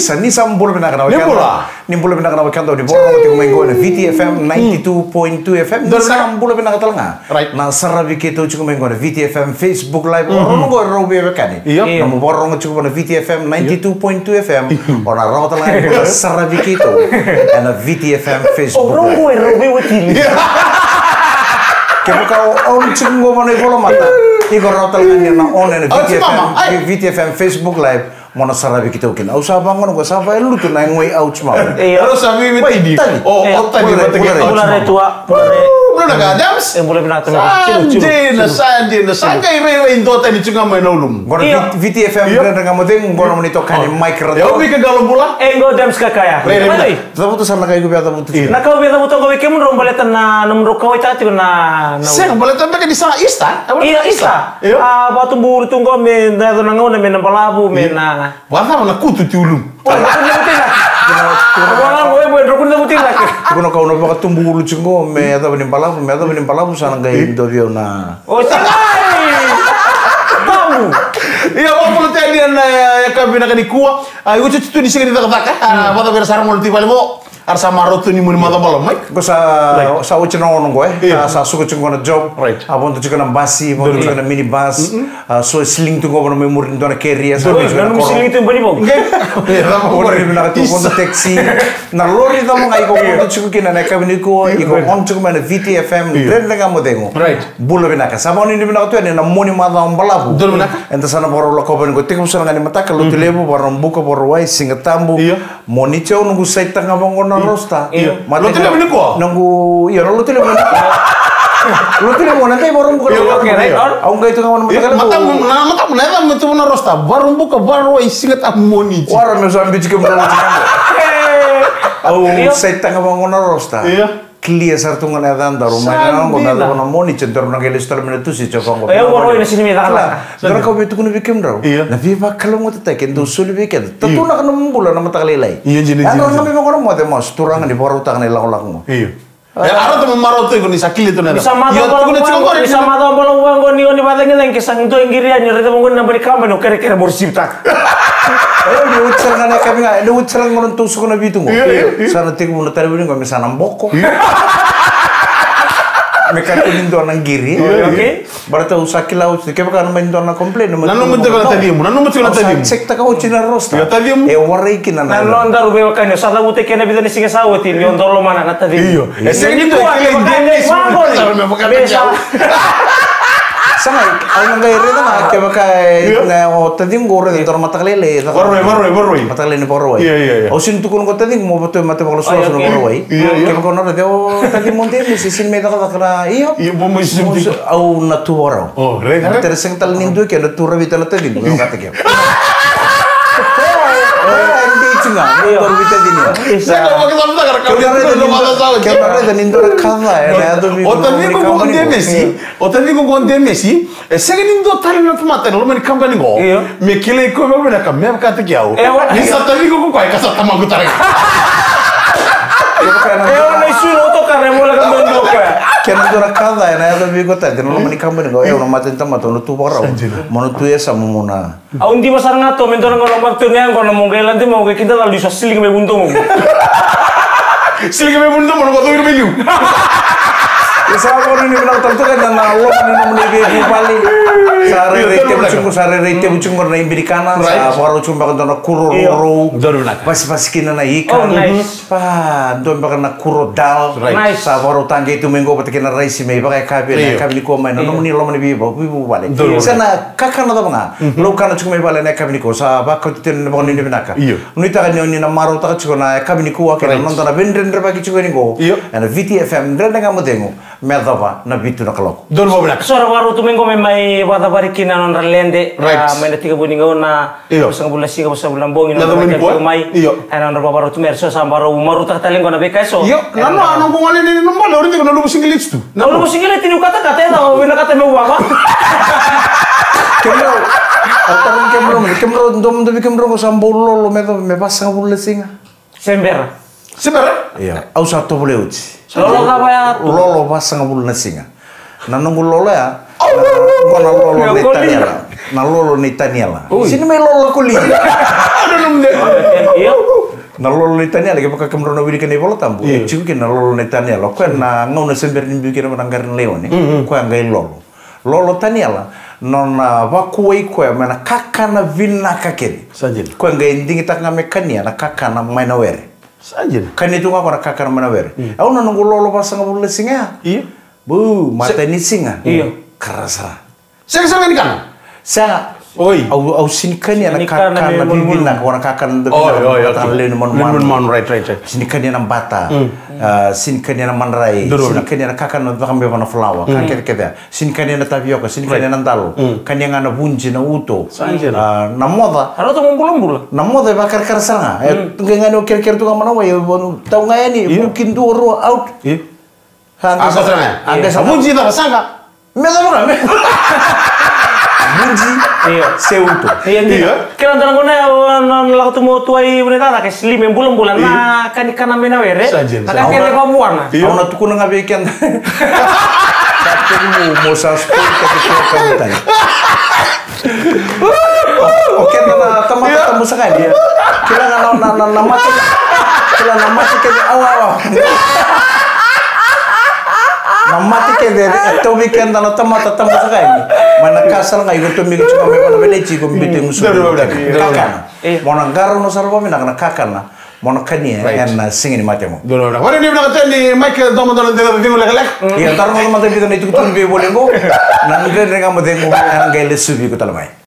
nisa nisa mbolo bina kana Ni pula. ni mbolo bina kana wakando di boro ti kumengo na VTFM 92.2 FM nisa mbolo bina katalanga Right. na sarabi keto chuku mengo na VTFM Facebook live. Oro ngo ro be bekani Iya. na mo boro ngo chuku na VTFM 92.2 FM ona ro katalanga ko sarabi keto na VTFM Facebook Orang live. gue robe wetili. Kaya kau on chuku ngo mana bolo mata. Iko ro katalanga na on VTFM Facebook live mona sarabi keto kin au sabangon ko sapa elu tu na ngoi au chuma Eh, Harus sabi tadi. Oh, tadi boleh, wetidi. boleh. Mulai tua, mulai Belum nak Adams. eh mulai binatang cilu cilu. Sandi na sandi na sanga ire ire indota ni cunga main ulum. Gora. VTFM brand nga mo ding gora mo nito kani mic rato. ubi ke galon pula. Eh dam sekaya. Rere, Mana? Tabo to sana kayo biata butu. Nah kau biasa butuh kau ikem rom baletan na nomor kau itu ati na na. Saya boleh tambah di sana ista. Iya isa. Iya. Ah batu buru tunggu men na to nangau na men na palabu men na. Wala mana kutu ti ulum. Wah, aku Wah, gue gue lah. Kuno kau no baka tumbu ulu chingo me ata bani palabu me ata bani palabu sana ngai indo bio na. Oh, sangai. Tahu. Iya, mau mulut yang dia na ya kabina kan ikua. Ah, itu cucu di sini tak. Ah, bata biar sarang mulut balik mo. Arsa marotu ni muni mata balam, mai. Ko sa sa uchi na ono ko eh. Iya. Sa suko chingo na job. Right. Abon to chika na basi, abon to chika na mini bus. Ah, So sling to go na me murin do na carry sa nanu na mesti koro. itu bani bong. Ya, apa Ora rin na tu kon taxi. Na lori ta mga iko kon chuku kina na kabini ko iko on chuku mana VTFM brand nga mo dengo. Right. Bulo binaka. Sabon ni binaka tu ni na moni mada on balabu. Dolo binaka? Enta sana boro lo kopen ko tikum sana ngani mataka lo tulebu boro buka boro wai singatambu. Iya. Moni cheo nungu saita na rosta. Iya. Lo tulebu ni ko? Nungu iya lo tulebu ni ko. Lo tulebu nanti boro buka. Iya, oke, right on. Au ngai tu ngawan Ya, mataka. mata na mata na na mata na rosta. Baru buka baru ai singat amoni. Wara me so ambi chikem boro Au Iya. saita nga bongo na rosta. Iya. Clear sartungan na dan daru mai na ngo na Sandila. daru na moni centro na gele star mena tu si chokong. Eh, waro ini sini minta Kala, dara kau betu kuno bikem raw. Iya. Na bi ba kalau mo tata ken do suli bikem. Tatu na kanum bulan na mata kalilay. Iya, jini, Ano jini, na bi mo kono mo de mas turang ni boro utang ni lang lang mo. Iya. Ya, ara tu marotu ko ni sakili tu na. Bisa mata Ya, bola tu na uang, cunga bisa mata bola uang kau ni kau ni batangnya yang kisang itu yang kiri aja, rete mungkin nambah di kamar, nuker kira bersih tak. Ayo ni utsal na kami ni utsal ngono tu na bitu mo. Iya, iya. Sana sana. Oke. Barata usaki lau, ke baka na main do na complain. Nanu mo tu ko tadi mo, nanu mo tu ko tadi mo. Sek ta ka uchina rosta. Ya, tadi mo. E warai kina Nah, na. lo andar ubah kan, salah bute kena bisa nih singa sawat ini, on lo mana. Eh, kuat, kira makanya Dennis, mangkol nih. cara memang kata Bisa. jauh. Sama, ang ngai reda baka na o tadim gore dentro mata kalele. Baroi, baroi, baroi. Mata kalele ni boroi. Iya. O sin tukun ko tadim mo Oh, iya, suara oke. boroi. Iya, iya. Ke baka na de o tadim de sisin me da kara iyo. Iya, mo mo isim au na tu borau. Oh, re, re. Ter sing tal ning du ke na tu rabi tal tadim. Mo kata ke. Eh, hindi chunga. Iya. Tor bita din yo. Saya kau pakai sama tak Kaya kau reda ni lo mata sawo. Kaya reda nindo kala eh na do bi. O tadi ko gonde Messi, o tadi ko gonde Messi, e sega ni ndo tali na mata lo mani company go. Iya. Me kile ko me na kam me ka te kiao. Eh, wa- Ni sa tadi ko ko kai ka sa tamago tare. Eh, ono isu lo karena mulai kan bendo kayak. Kena dura kada na ya bi gota de no mani kambani go e no maten tama to no tu borau. Mono tu esa mumuna. Aun di masar ngato, mentor ngono waktu nih, ngono mau gaya nanti mau kita lalu bisa siling me buntung. Sila me mundo mo ko to irbe Isa ko ni na tanto kan na lo ni mani be bu pali. Sare Iya, rete betul, bucung sare rete bucung na imbirikana sa boro chumba kan na kuro Iya. ro. Betul, benar. Pas pas kina na ikan. Pa don baka na kuro dal. Sa boro tangge itu menggo pati kina rice me baka kabi na kabi ni ko mai no mani lo mani bi bo bi bu pali. Betul, Sana kakana da banga. Lo kana chuma bale na kabi ni ko sa ba ko tin bo ni binaka. Iya. Unita kan ni na maro ta chiko na kabi ni ko ka Right. non na benden ba ki chiko ni go. Na VTFM renda nga mo dengo. Medava na bitu na kalok. Don ho bnak. Suara baru tuh minggu memang wada barikina non ralende. Right. Ah, Main tiga bulan ngau na. Iya. Bisa bulan sih, bisa bulan bongin. Na temen ko? Mai. Ana non baru tuh merso sama baru umaru tak taling kau na bekeso. Yo, nanu anu ko ngani ni nomba lo rin ko nalu singilits tu. Lu mesti ngeliat ini kata kata ya, tahu bina kata mau apa? Kemro. Atarin kemro, kemro dom dom kemro ko sambulo lo me me pasa bulle singa. Sember. Sebenarnya Iya. Au satu boleh uci. Lolo apa ya? Lolo pasa bulle singa. Na nunggu lolo ya. Na lolo Ya, ni kuli. Taniela. Na lolo ni Taniela. Sini me lolo kuli. ada nom de. Iya. na lolo ni tania lagi pakai kemro na wiri kene bola tambu Iya. ciku kina lolo ni tania lo ko na ngau na sember ni bikin na ngar leone ko ngai lolo lolo tania la non na va kuai ko mana kakana vinna kakeri Sanjil. ko ngai ndingi tak ngame kania na kakana maina were Sanjil. kan itu ngako na kakana maina were au na nunggu lolo pasang bulle singa Iya. bu mata ni singa Iya. Kerasa. Saya ke sana ni kan? Sa. Oi. au au sin kan ya na Sini kan kakana na na mun- bibina ko na kakana de Oh, oh, iya, ta oke. le mon Lemon man, right, right, right. sini kan yana bata. Uh, sini kan yana manrai Duro, sini dak. kan yana kakan na bakambe mana flower. Kan kete kete sini kan yana tapioca sini kan yana talo kan yang ana bunji na uto. Na moda Harus tuh ngumpul-ngumpul. na moda bakar kar sanga eh tungga ngano ker ker tunga mana? Wa yo tau ngaya ni? Mungkin tu ro out. Iya. Hangga Apa sa- sana? hangga sa Kamu cinta pasangka? me sa mo me bunji Iya. seuto Iya, Iya. iya. Kira ntar ngone non laku tu mau tuai kayak slim yang bulan bulan nah kan ikan namanya were. Sajen, Tak sajen. kayak kamu warna. Iya. Au na tukuna nga beken. Satu mo mo sa school ka kito ka mitay. Oke na na tama tama sa kanya. Kailangan na na na na mati. Kailangan na mati kaya awa awa. Na mati kaya ito weekend na tama tama sa kanya. Manakasal nga ito mi ko may pana bele chi ko bitin musu. Betul, betul, betul. Kakan. Iya. Mona garo no sarwa mi na kakan na. Mona Right. en mo. Dulu, dulu. Mana dia nak tadi Mike dong dong dong dong lek lek. Iya, ntar kalau mata kita itu tuh lebih boleh kok. Nanti mereka mau tengok yang gaya lesu bi ko talamay.